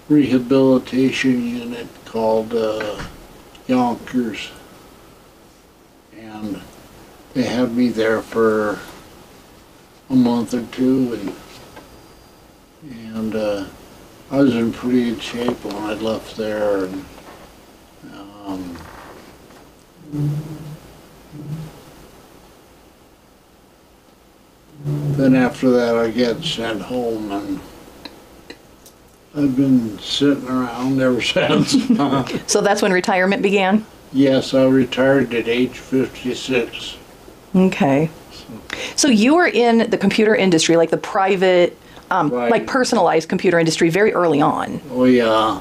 rehabilitation unit called uh, Younkers. And they had me there for a month or two and and uh, I was in pretty good shape when I left there and um, then after that I get sent home and I've been sitting around ever *laughs* since. *laughs* So that's when retirement began? yes, I retired at age 56. Okay. So you were in the computer industry, like the private, um, Right. like personalized computer industry very early on. Oh yeah,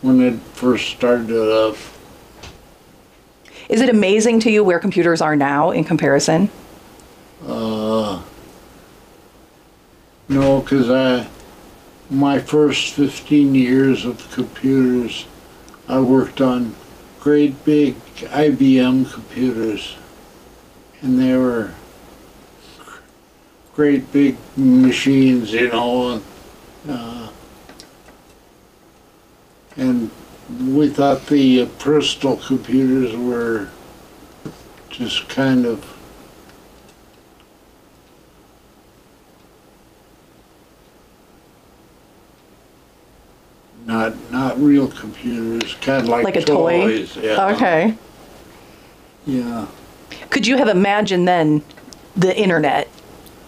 when it first started up. Is it amazing to you where computers are now in comparison? Uh, no, because I, my first 15 years of computers, I worked on great big IBM computers. And they were great big machines, you know. Uh, and we thought the uh, personal computers were just kind of Not not real computers, kind of like, Like a toy? Yeah. Okay. Yeah. Could you have imagined then the internet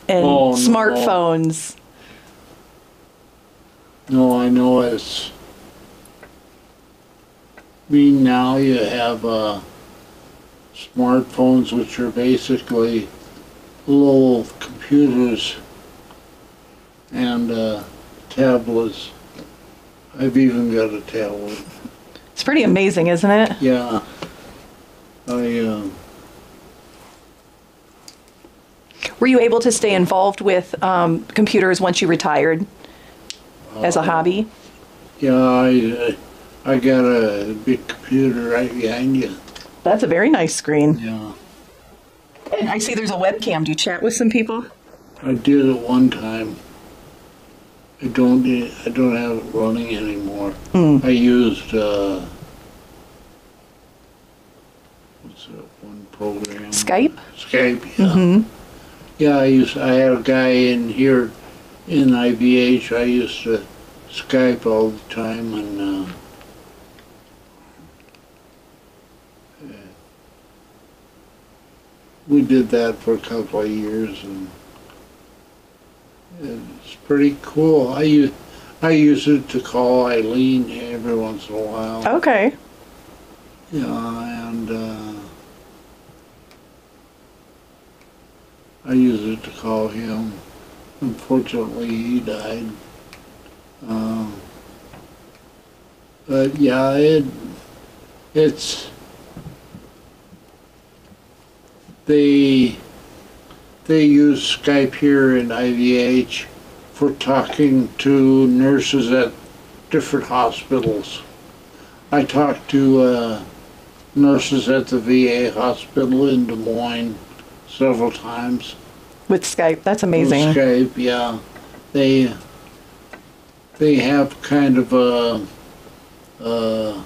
and Oh, no. smartphones? No, I know it's. Being now you have uh, smartphones, which are basically little computers and uh, tablets. I've even got a tablet. It's pretty amazing, isn't it? Yeah. I. Uh, Were you able to stay involved with um, computers once you retired as a hobby? Yeah, I, I got a big computer right behind you. That's a very nice screen. Yeah. And I see there's a webcam. Do you chat with some people? I did it one time. I don't, I don't have it running anymore. I used, uh, what's that one program? Skype? Skype, yeah. Yeah, I used, I had a guy in here in IVH, I used to Skype all the time and, uh, we did that for a couple of years and it's pretty cool. I use, I use it to call Eileen every once in a while. Okay. Yeah, and uh, I use it to call him. Unfortunately, he died. Um, but yeah, it it's they they use Skype here in IVH for talking to nurses at different hospitals. I talked to uh, nurses at the VA hospital in Des Moines several times. With Skype. That's amazing. Skype, yeah. They they have kind of a, a, a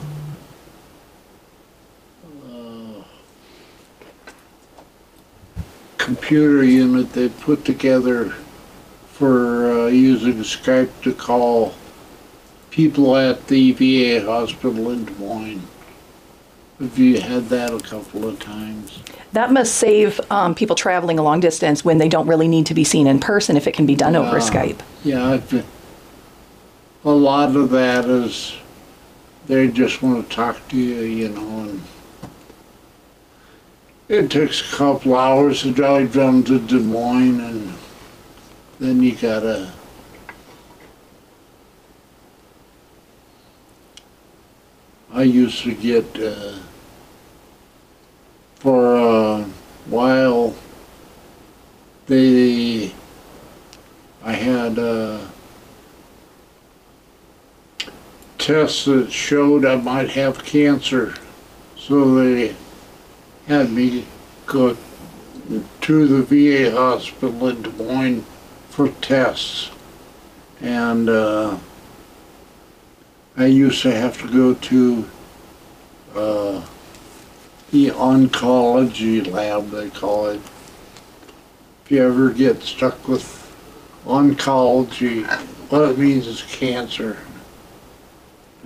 computer unit they put together for uh, using Skype to call people at the VA hospital in Des Moines. Have you had that a couple of times? That must save um, people traveling a long distance when they don't really need to be seen in person if it can be done over Skype. Yeah, I've a lot of that is they just want to talk to you, you know, and it takes a couple hours to drive down to Des Moines, and then you gotta. I used to get uh, for a while. They I had uh, tests that showed I might have cancer, so they had me go to the VA hospital in Des Moines for tests. And uh, I used to have to go to uh, the oncology lab, they call it. If you ever get stuck with oncology, what it means is cancer.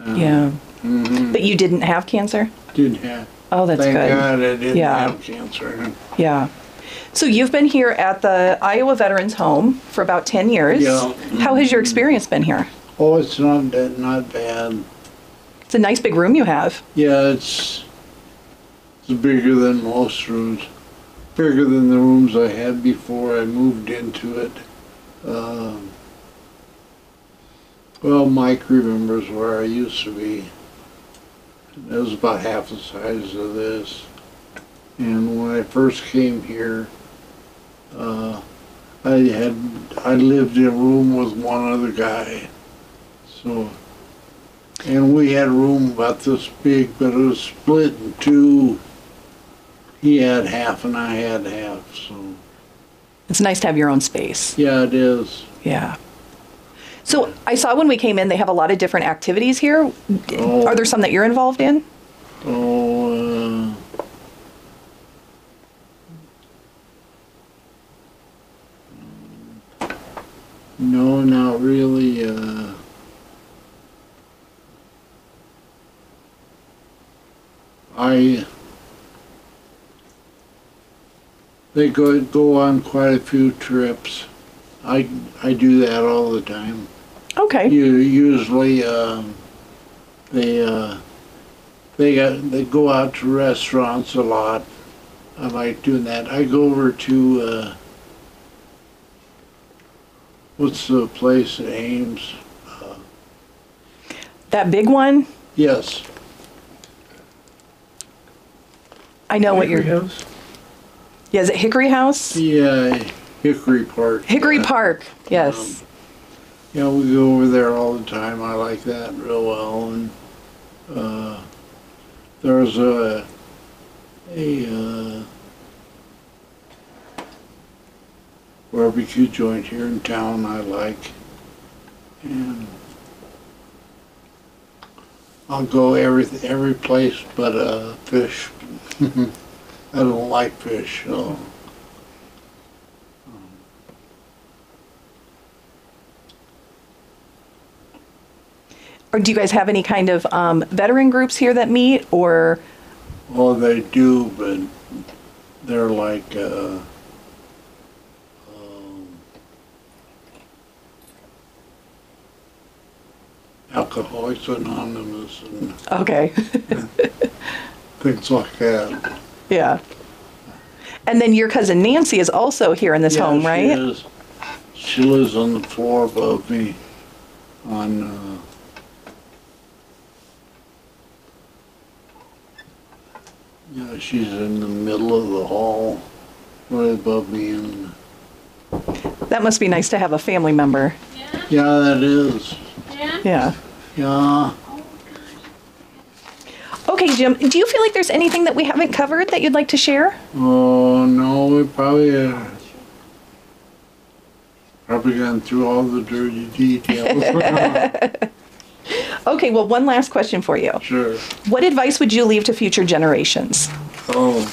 Yeah. hmm But you didn't have cancer? Didn't have. Oh, that's thank good. God I didn't Yeah. have cancer. Yeah. So you've been here at the Iowa Veterans Home for about 10 years. Yeah. How has your experience been here? Oh, it's not that not bad. It's a nice big room you have. Yeah, it's it's bigger than most rooms. Bigger than the rooms I had before I moved into it. Um, well, Mike remembers where I used to be. It was about half the size of this. And when I first came here, uh, I had I lived in a room with one other guy. So and we had a room about this big, but it was split in two. He had half and I had half, so, It's nice to have your own space. yeah, it is. Yeah. So I saw when we came in, they have a lot of different activities here. Oh. Are there some that you're involved in? Oh, uh, no, not really, uh, I, they go, go on quite a few trips. I, I do that all the time. Okay. You usually, um, they, uh, they got, they go out to restaurants a lot. I like doing that. I go over to, uh, what's the place in Ames? That big one, Yes, I know what you're. Yeah, is it Hickory House? yeah, Hickory Park. Hickory yeah. Park, yes. Yeah, we go over there all the time. I like that real well. And uh, there's a a uh, barbecue joint here in town I like, and I'll go every every place but uh, fish. *laughs* I don't like fish, so. Or do you guys have any kind of um, veteran groups here that meet or? Well, they do, but they're like, uh, um, Alcoholics Anonymous and Okay, *laughs* things like that. yeah. And then your cousin Nancy is also here in this Yeah, home, she right? is. She lives on the floor above me on, uh, yeah, she's in the middle of the hall, right above me and That must be nice to have a family member. Yeah, that is. Yeah. Yeah. Okay, Jim, do you feel like there's anything that we haven't covered that you'd like to share? Oh no, we probably uh, probably gone through all the dirty details. *laughs* *laughs* Okay, well, one last question for you. sure. What advice would you leave to future generations? Oh.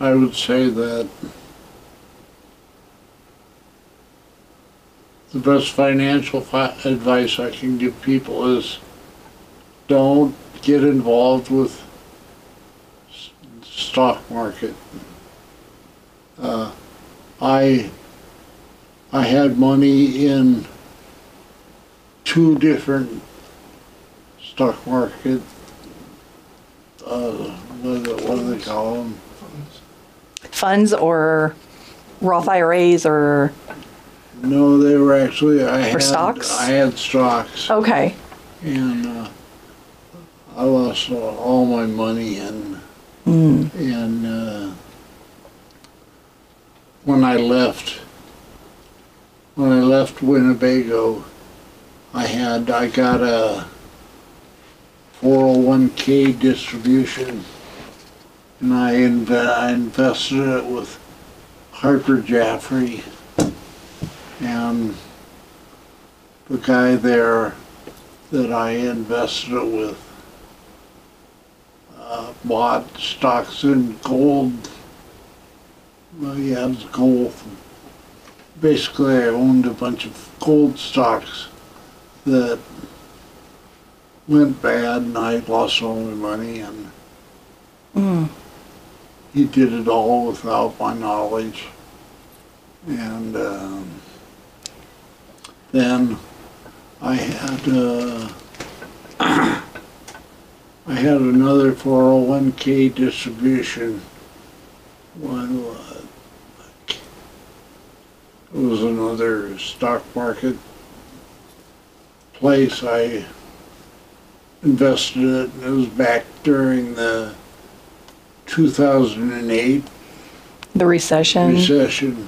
I would say that the best financial fi- advice I can give people is don't get involved with stock market. Uh, I I had money in two different stock market. Uh, what, do they- what do they call them? Funds or Roth IRAs or, No, they were actually I had stocks? I had stocks. okay, and uh, I lost all- my money and and uh, when I left when I left Winnebago I had I got a 401k distribution. And I inve- I invested it with Piper Jaffray. And the guy there that I invested it with uh, bought stocks in gold. Well, yeah, it's gold. Basically, I owned a bunch of gold stocks that went bad and I lost all my money and Mm. he did it all without my knowledge. And um, then I had uh, *clears throat* I had another 401k distribution. One was it was another stock market place I invested it. It was back during the 2008 The recession. recession,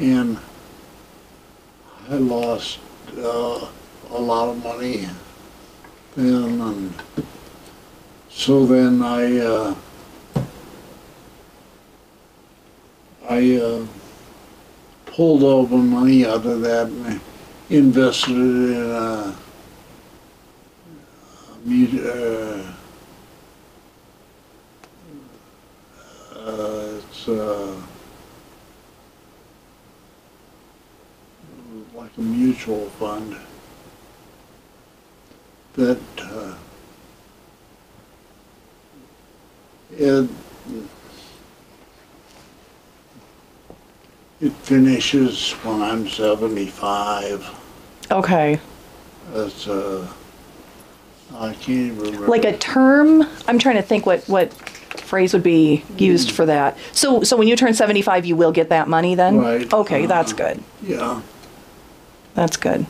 and I lost uh, a lot of money then, and so then I uh, I uh, pulled all the money out of that and invested it in a, a mut- uh, uh, it's uh, like a mutual fund that uh, it it finishes when I'm 75. Okay. That's uh, can't even remember. Like a term, I'm trying to think what, what phrase would be used for that. So, so when you turn 75, you will get that money then? Right. Okay, that's Uh, good. yeah. That's good.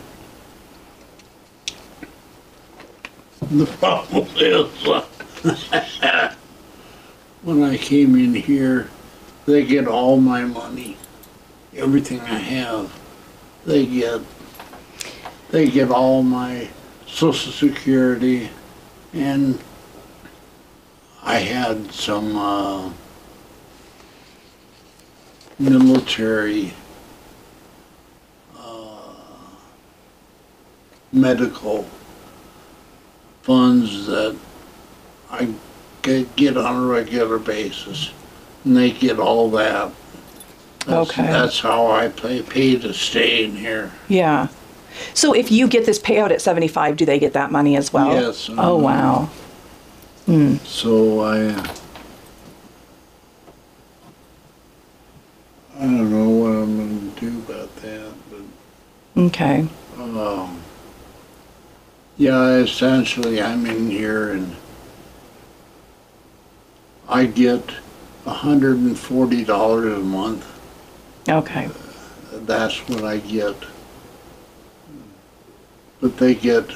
The problem is, uh, *laughs* when I came in here, they get all my money, everything I have. They get, they get all my social security, and I had some uh, military uh, medical funds that I get, get on a regular basis, and they get all that. That's, Okay. That's how I pay, pay to stay in here. Yeah. So if you get this payout at 75, do they get that money as well? Yes, Oh, um, wow. So I, uh, I don't know what I'm gonna do about that, but, Okay. um, yeah, essentially I'm in here and I get a hundred and forty dollars a month. Okay. That's what I get. But they get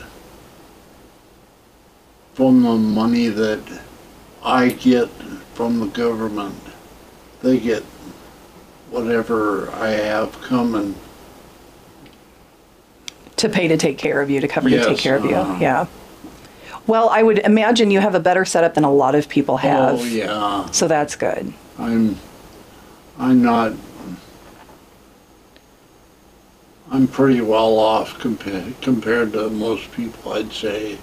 from the money that I get from the government, they get whatever I have coming. To pay to take care of you, to cover to take Yes, care of you. uh-huh. Yeah. Well, I would imagine you have a better setup than a lot of people oh, have. Oh, yeah, So that's good. I'm, I'm not, I'm pretty well off compared, compared to most people, I'd say.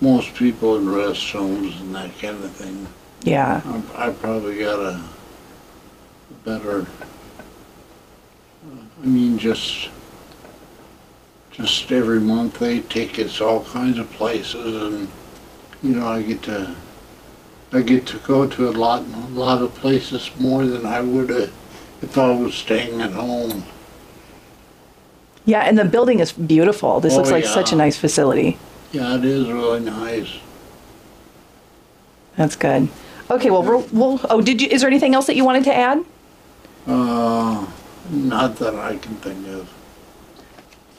Most people in rest homes and that kind of thing. Yeah. I I probably got a better, I mean, just, just every month they take us to all kinds of places and, you know, I get to, I get to go to a lot, a lot of places more than I would have if I was staying at home. Yeah, and the building is beautiful. This Oh, looks like such a nice facility. Yeah, it is really nice. That's good. Okay, well, we'll, we'll, oh, did you, is there anything else that you wanted to add? Uh, not that I can think of.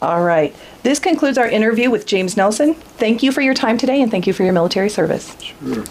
All right. This concludes our interview with James Nelson. Thank you for your time today and thank you for your military service. Sure.